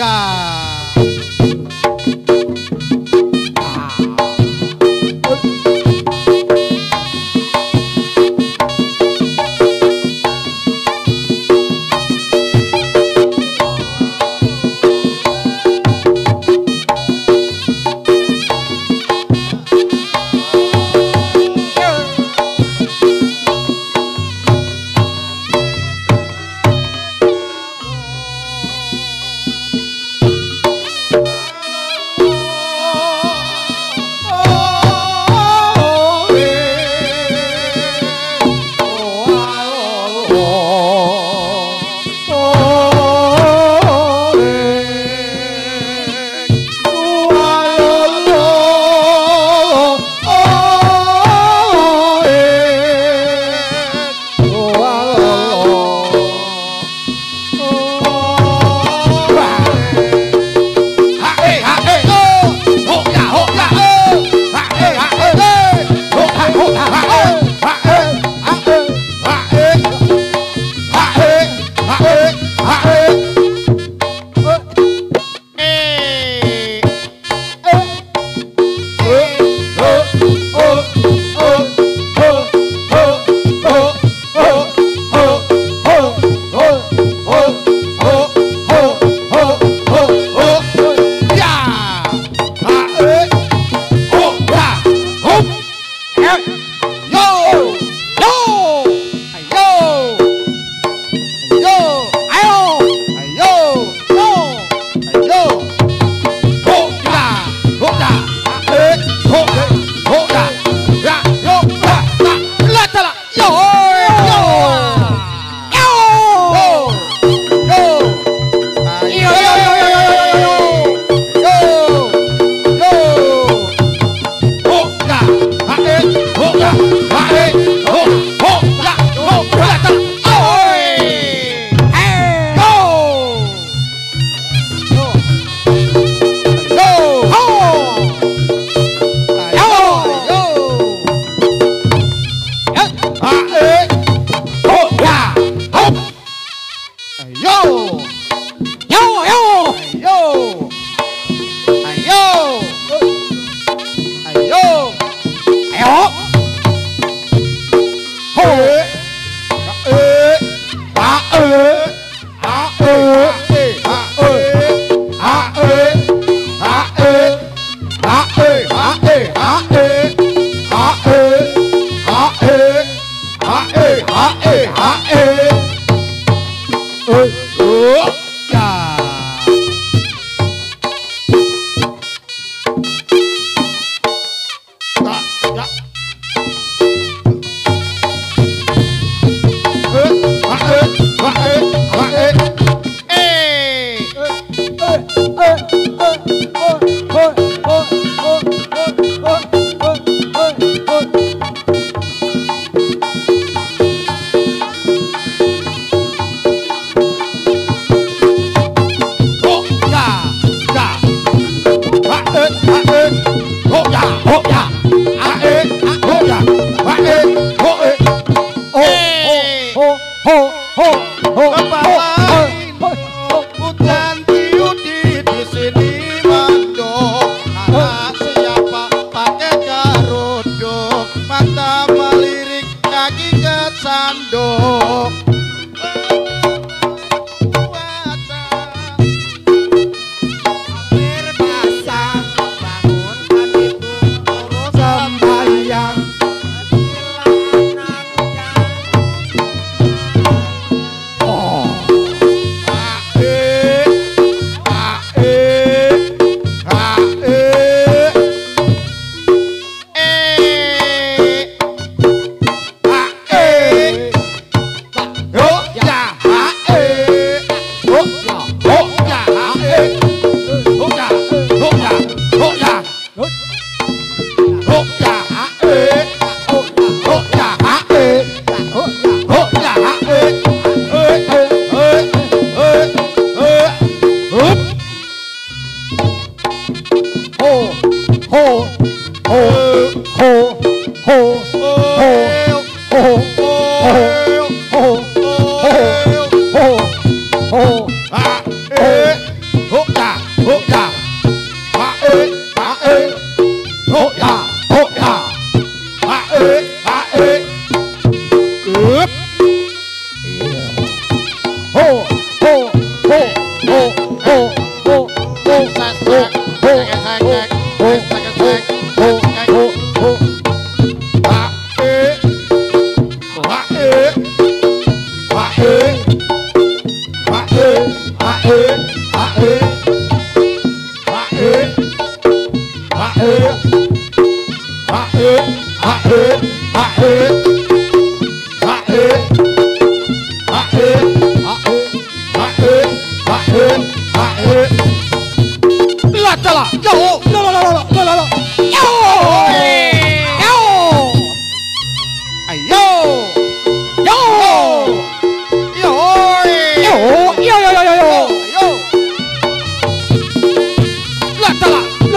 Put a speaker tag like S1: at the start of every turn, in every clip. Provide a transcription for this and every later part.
S1: God.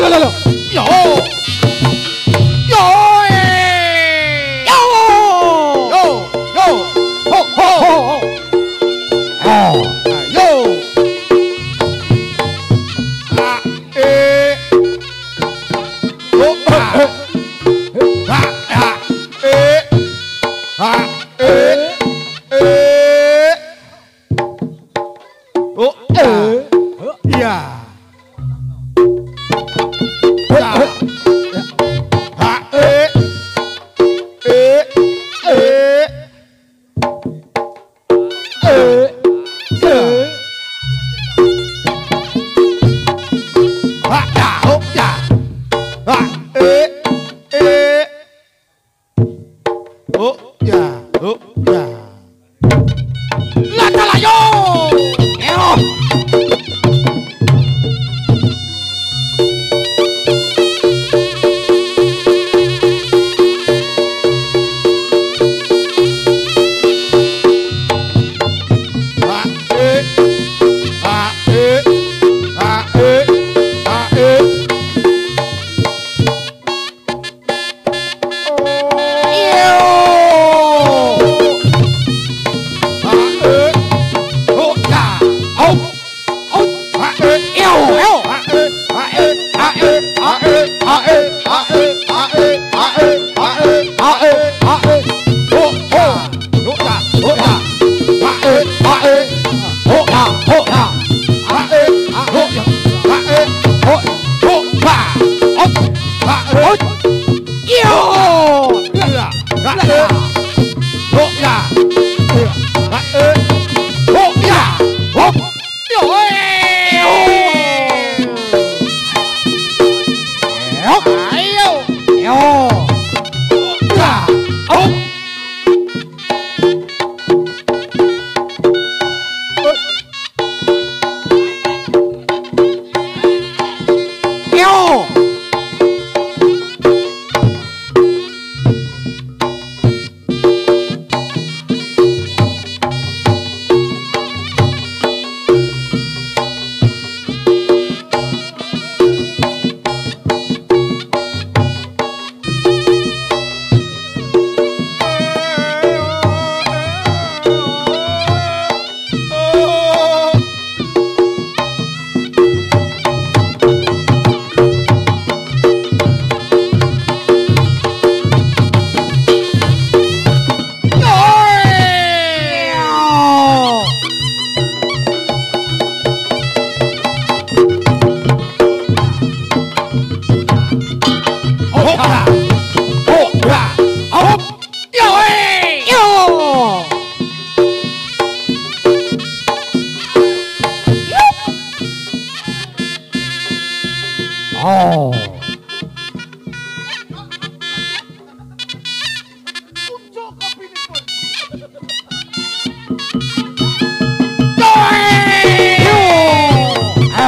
S1: 来来
S2: 来咬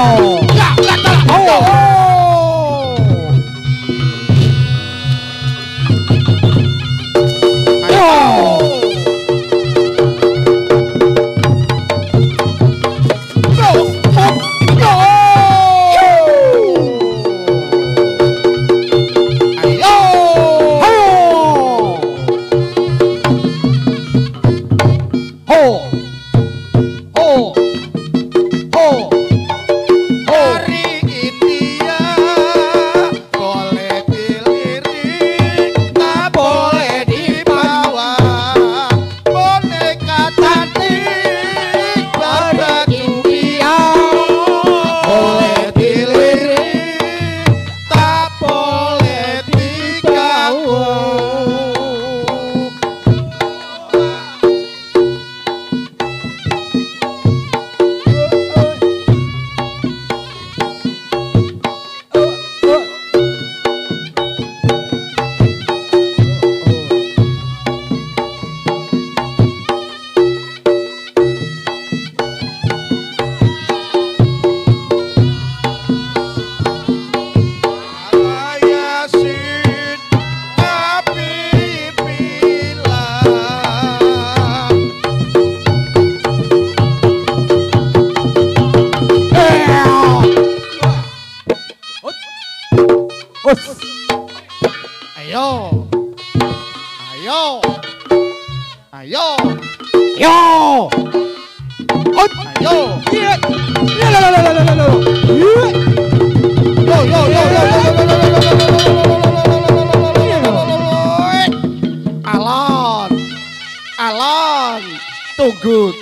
S2: down. tunggu good.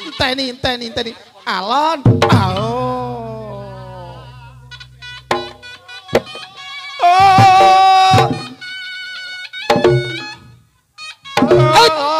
S2: enteni enteni alon alon oh, oh. oh.